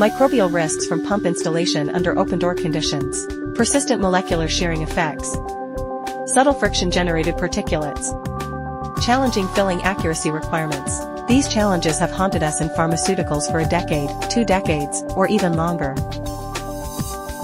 Microbial risks from pump installation under open-door conditions. Persistent molecular shearing effects. Subtle friction-generated particulates. Challenging filling accuracy requirements. These challenges have haunted us in pharmaceuticals for a decade, two decades, or even longer.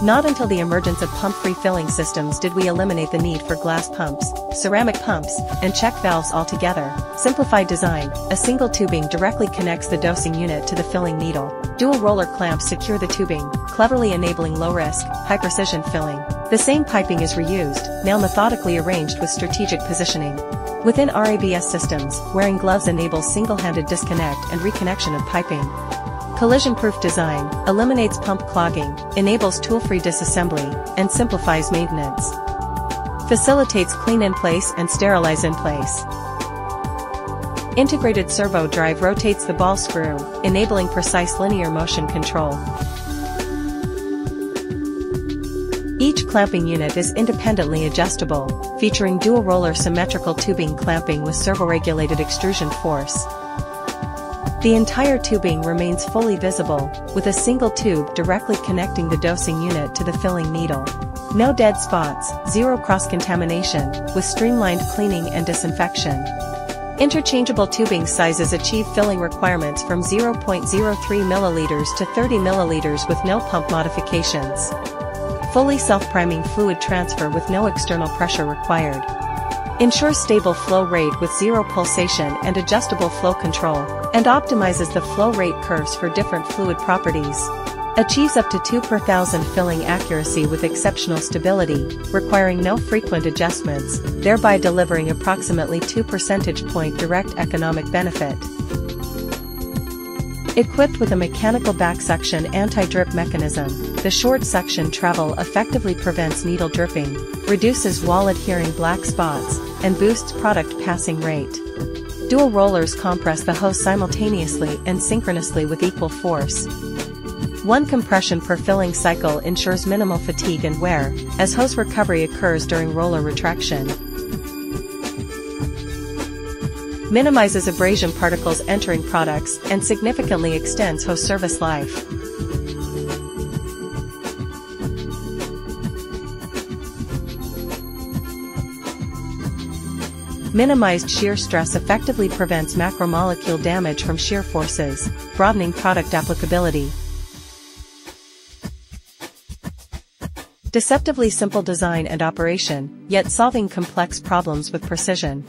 Not until the emergence of pump-free filling systems did we eliminate the need for glass pumps, ceramic pumps, and check valves altogether. Simplified design, a single tubing directly connects the dosing unit to the filling needle. Dual roller clamps secure the tubing, cleverly enabling low-risk, high-precision filling. The same piping is reused, now methodically arranged with strategic positioning. Within RABS systems, wearing gloves enables single-handed disconnect and reconnection of piping. Collision-proof design eliminates pump clogging, enables tool-free disassembly, and simplifies maintenance. Facilitates clean in place and sterilize in place. Integrated servo drive rotates the ball screw, enabling precise linear motion control. Each clamping unit is independently adjustable, featuring dual roller symmetrical tubing clamping with servo-regulated extrusion force. The entire tubing remains fully visible, with a single tube directly connecting the dosing unit to the filling needle. No dead spots, zero cross-contamination, with streamlined cleaning and disinfection. Interchangeable tubing sizes achieve filling requirements from 0.03 milliliters to 30 milliliters with no pump modifications. Fully self-priming fluid transfer with no external pressure required. Ensures stable flow rate with zero pulsation and adjustable flow control, and optimizes the flow rate curves for different fluid properties. Achieves up to 2 per thousand filling accuracy with exceptional stability, requiring no frequent adjustments, thereby delivering approximately 2 percentage point direct economic benefit. Equipped with a mechanical back suction anti-drip mechanism, the short suction travel effectively prevents needle dripping, reduces wall-adhering black spots, and boosts product passing rate. Dual rollers compress the hose simultaneously and synchronously with equal force. One compression per filling cycle ensures minimal fatigue and wear, as hose recovery occurs during roller retraction. Minimizes abrasion particles entering products and significantly extends hose service life. Minimized shear stress effectively prevents macromolecule damage from shear forces, broadening product applicability. Deceptively simple design and operation, yet solving complex problems with precision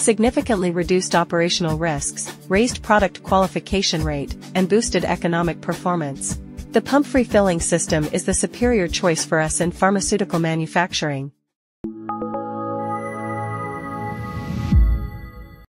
significantly reduced operational risks, raised product qualification rate, and boosted economic performance. The pump-free filling system is the superior choice for us in pharmaceutical manufacturing.